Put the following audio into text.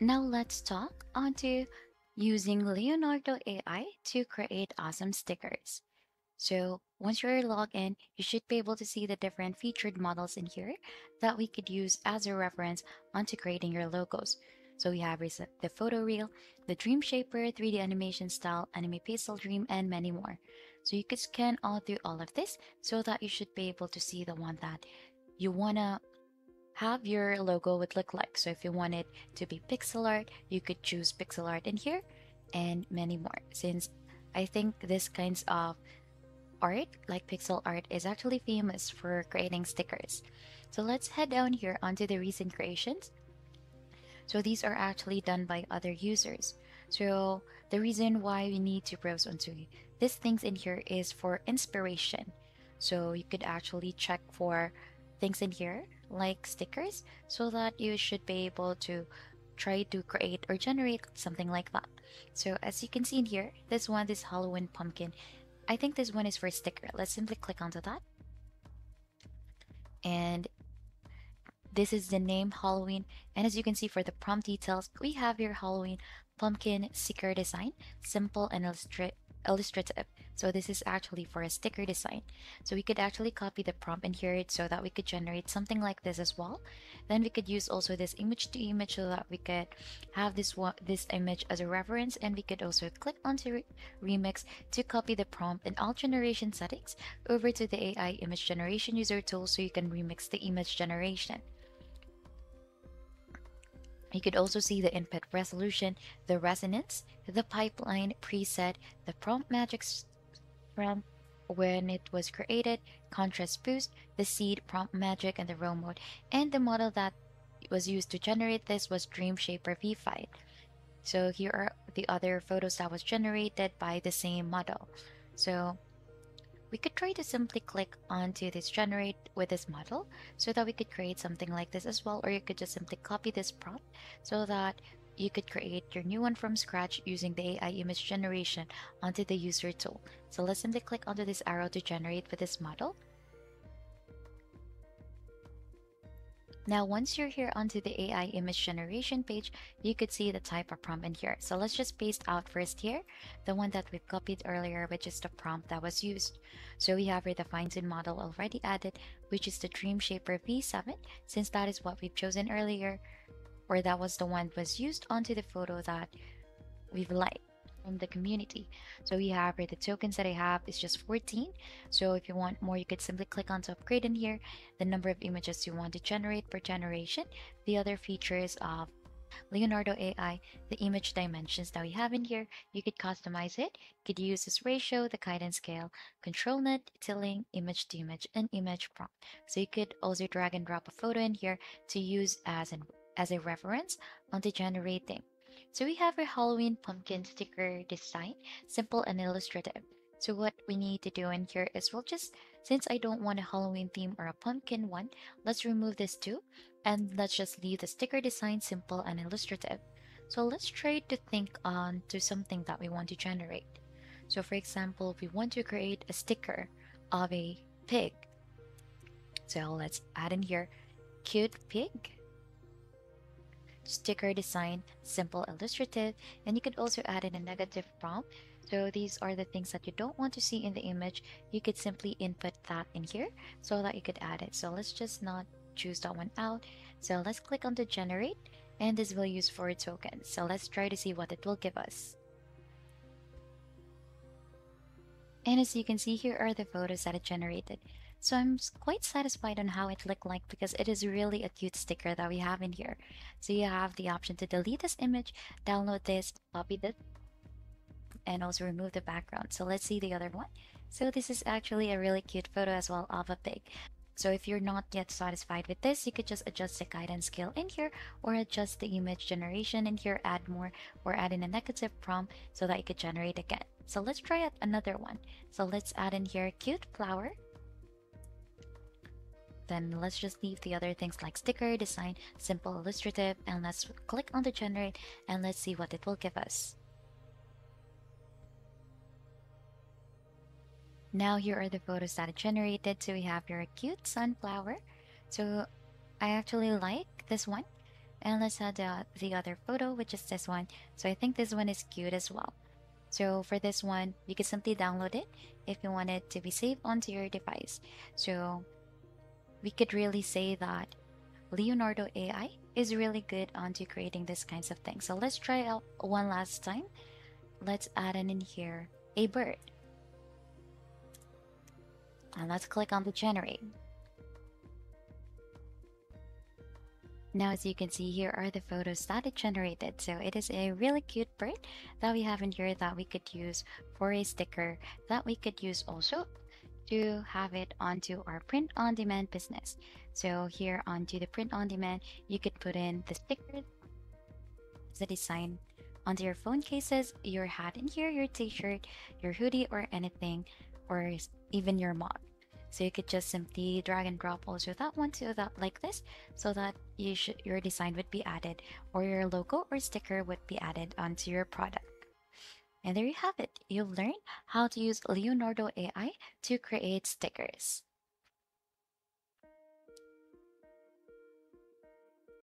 Now let's talk onto using Leonardo AI to create awesome stickers. So once you're logged in, you should be able to see the different featured models in here that we could use as a reference onto creating your logos. So we have the PhotoReal, the Dream Shaper, 3D animation style, anime pastel dream, and many more. So you could scan all through all of this so that you should be able to see the one that you wanna have your logo would look like. So if you want it to be pixel art, you could choose pixel art in here and many more. Since I think this kinds of art, like pixel art, is actually famous for creating stickers. So let's head down here onto the recent creations. So these are actually done by other users. So the reason why we need to browse onto these things in here is for inspiration. So you could actually check for things in here like stickers so that you should be able to try to create or generate something like that. So as you can see in here, this one, this Halloween pumpkin, I think this one is for sticker. Let's simply click onto that. And this is the name Halloween. And as you can see for the prompt details, we have your Halloween pumpkin sticker design, simple and illustrative. So this is actually for a sticker design. So we could actually copy the prompt here it so that we could generate something like this as well. Then we could use also this image to image so that we could have this one, this image as a reference and we could also click onto re remix to copy the prompt and all generation settings over to the AI image generation user tool so you can remix the image generation. You could also see the input resolution, the resonance, the pipeline preset, the prompt magic when it was created, contrast boost, the seed, prompt magic, and the raw mode. And the model that was used to generate this was Dream Shaper V5. So here are the other photos that was generated by the same model. So we could try to simply click onto this generate with this model so that we could create something like this as well or you could just simply copy this prompt so that you could create your new one from scratch using the AI image generation onto the user tool. So let's simply click onto this arrow to generate with this model Now, once you're here onto the AI image generation page, you could see the type of prompt in here. So let's just paste out first here, the one that we've copied earlier, which is the prompt that was used. So we have here the fine-tune model already added, which is the Dream Shaper V7, since that is what we've chosen earlier, or that was the one that was used onto the photo that we've liked from the community. So we have the tokens that I have is just 14. So if you want more, you could simply click on to upgrade in here, the number of images you want to generate per generation, the other features of Leonardo AI, the image dimensions that we have in here, you could customize it. You could use this ratio, the guidance scale, control net, tiling, image to image, and image prompt. So you could also drag and drop a photo in here to use as an as a reference onto generating. So we have our Halloween pumpkin sticker design, simple and illustrative. So what we need to do in here is we'll just, since I don't want a Halloween theme or a pumpkin one, let's remove this too. And let's just leave the sticker design simple and illustrative. So let's try to think on to something that we want to generate. So for example, we want to create a sticker of a pig. So let's add in here cute pig sticker design, simple illustrative, and you could also add in a negative prompt. So these are the things that you don't want to see in the image. You could simply input that in here so that you could add it. So let's just not choose that one out. So let's click on the generate and this will use four tokens. So let's try to see what it will give us. And as you can see, here are the photos that it generated. So I'm quite satisfied on how it looked like because it is really a cute sticker that we have in here. So you have the option to delete this image, download this, copy this, and also remove the background. So let's see the other one. So this is actually a really cute photo as well of a pig. So if you're not yet satisfied with this, you could just adjust the guidance scale in here or adjust the image generation in here, add more or add in a negative prompt so that you could generate again. So let's try another one. So let's add in here a cute flower then let's just leave the other things like sticker, design, simple, illustrative, and let's click on the generate and let's see what it will give us. Now here are the photos that it generated. So we have your cute sunflower. So I actually like this one. And let's add the, the other photo, which is this one. So I think this one is cute as well. So for this one, you can simply download it if you want it to be saved onto your device. So we could really say that Leonardo AI is really good onto creating these kinds of things. So let's try out one last time. Let's add in, in here a bird. And let's click on the generate. Now, as you can see, here are the photos that it generated. So it is a really cute bird that we have in here that we could use for a sticker that we could use also to have it onto our print on demand business. So here onto the print on demand, you could put in the sticker, the design onto your phone cases, your hat in here, your t-shirt, your hoodie or anything, or even your mug. So you could just simply drag and drop also that one to that like this so that you should your design would be added or your logo or sticker would be added onto your product. And there you have it. You've learned how to use Leonardo AI to create stickers.